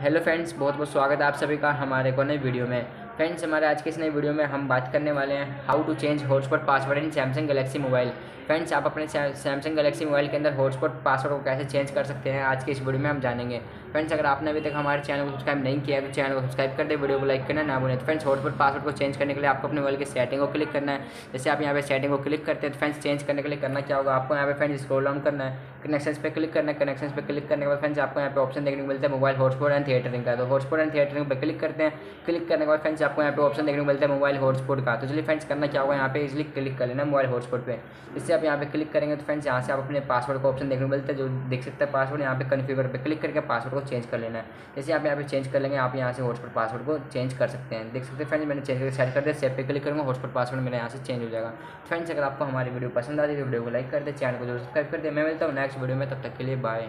Hello friends बहुत बहुत स्वागत है आप सभी का हमारे को नई वीडियो में। फ्रेंड्स, हमारे आज के इस नए वीडियो में हम बात करने वाले हैं how to change hotspot password in Samsung Galaxy mobile friends, आप अपने सैमसंग गलेक्सी मोबाइल के अंदर हॉटस्पॉट पासवर्ड को कैसे चेंज कर सकते हैं, आज की इस वीडियो में हम जानेंगे। फ्रेंड्स, अगर आपने अभी तक हमारे चैनल को सब्सक्राइब नहीं किया तो चैनल को सब्सक्राइब कर दे, वीडियो को लाइक करना ना भूलें। तो फ्रेंड्स हॉटस्पॉट पासवर्ड को चेंज करने के लिए आपको अपने मोबाइल की सेटिंग को क्लिक करना है। जैसे आप यहाँ पे सेटिंग को क्लिक करते हैं तो फ्रेंड्स चेंज करने के लिए करना क्या होगा? आपको यहाँ पे फ्रेंड्स स्क्रॉल डाउन करना है। कनेक्शन पे क्लिक करना है। कनेक्शन पे क्लिक करने के बाद फ्रेंड्स, आपको यहाँ पे ऑप्शन देखने को मिलता है मोबाइल हॉटस्पॉट एंड थिएटरिंग का। तो हॉटस्पॉट एंड थिएटरिंग पे क्लिक करते हैं। क्लिक करने के बाद फ्रेंड्स आपको यहाँ पे ऑप्शन देखने को मिलता है मोबाइल हॉटस्पॉट का। तो चलिए फ्रेंड्स करना क्या होगा? यहाँ पे इजिली क्लिक कर लेना मोबाइल हॉटस्पॉट पे। इससे आप यहाँ पे क्लिक करेंगे तो फ्रेंड्स यहाँ से आप अपने पासवर्ड का ऑप्शन देखने को मिलता है, जो देख सकते हैं पासवर्ड यहाँ पे कन्फ्यूगर पर क्लिक करके पासवर्ड को चेंज कर लेना है। जैसे आप यहाँ पे चेंज कर लेंगे, आप यहाँ से हॉटस्पॉट पासवर्ड को चेंज कर सकते हैं। देख सकते हैं फ्रेंड्स मैंने चेंज करके सेट कर दिया सेव पे क्लिक करूँगा हॉटस्पॉट पासवर्ड मेरा यहाँ से चेंज हो जाएगा। फ्रेंड्स अगर आपको हमारी वीडियो पसंद आती है तो वीडियो को लाइक कर दे चैनल को ज़रूर सब्सक्राइब कर दे। मैं मिलता हूँ नेक्स्ट वीडियो में, तब तक के लिए बाय